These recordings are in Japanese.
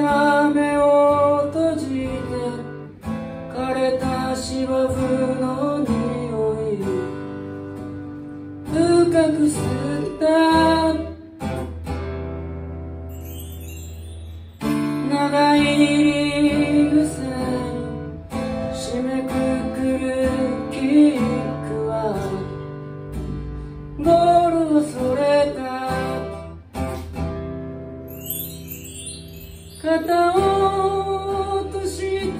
は目を閉じて枯れた芝生の匂い。深く吸った。長い肩を落として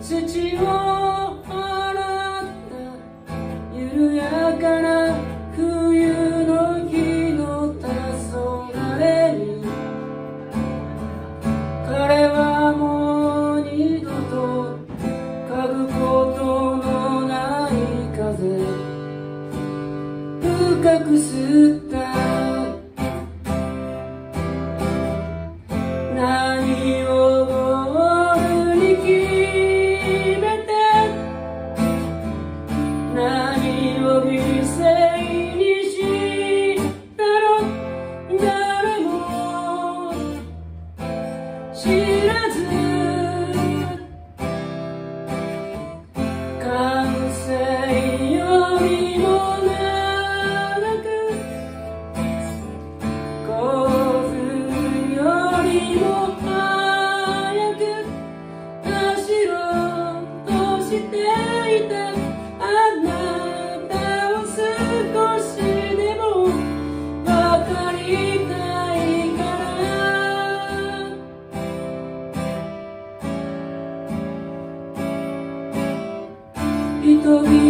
土を洗った緩やかな冬の日の黄昏に。彼はもう二度と嗅ぐことのない風。深く吸った of.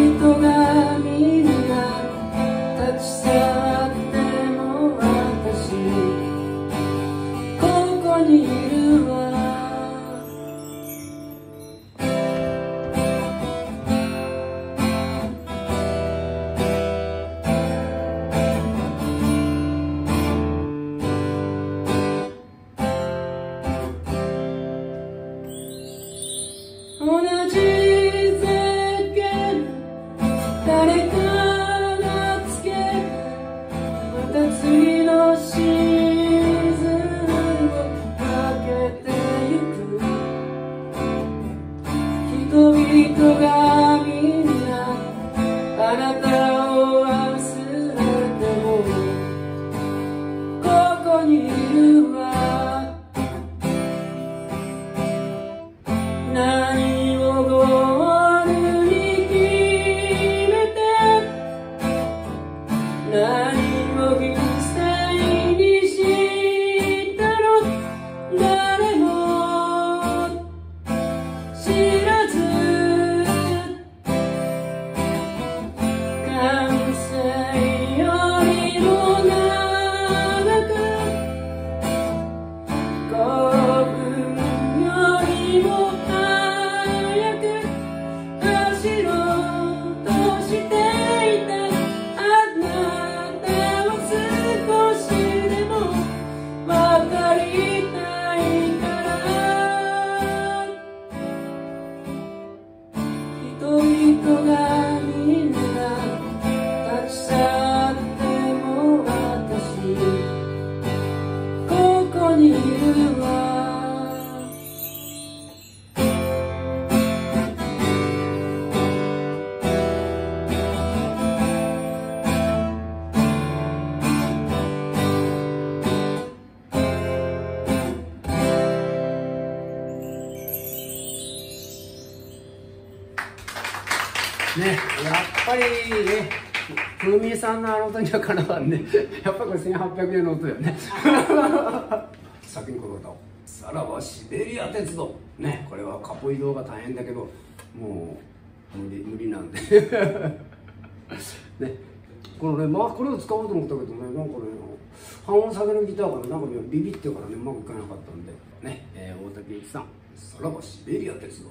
ね、やっぱりね、風味さんのあの音にはかなわんね。やっぱこれ1800円の音よね。先にこの歌を。さらばシベリア鉄道。ね、これはカポ移動が大変だけど、もう無理無理なんで。ね、このね、まあこれを使おうと思ったけどね、なんかね、半音下げのギターがね、なんかね、ビビってからね、うまくいかなかったんで、ね、えー大竹一さん、さらばシベリア鉄道。